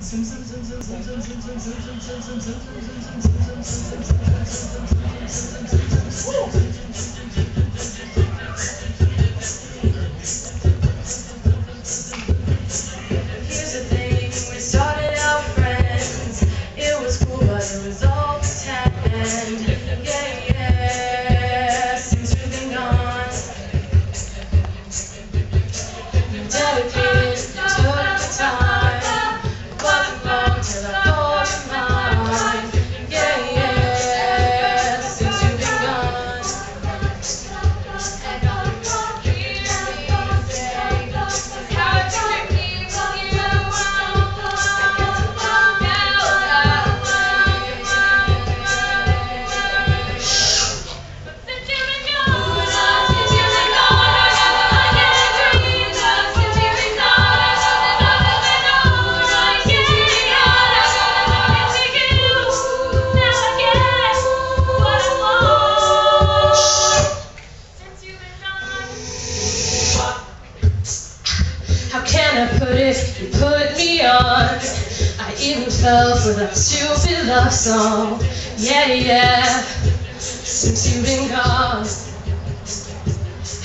Zoom, zoom, zoom, zoom, zoom, zoom, zoom, zoom, zoom, zoom, zoom, zoom, results and yeah Santa put it, put me on. I even fell for that stupid love song. Yeah, yeah. Since you've been gone,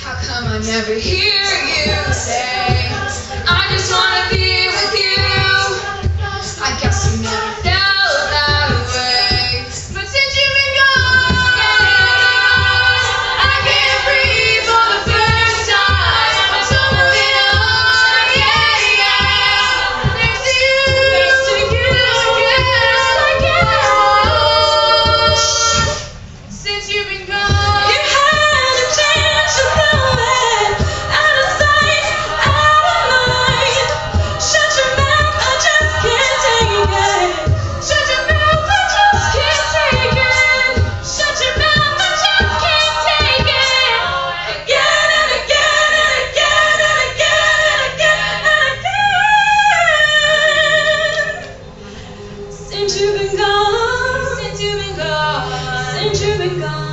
how come I never hear you say, I just wanna be. into the garden.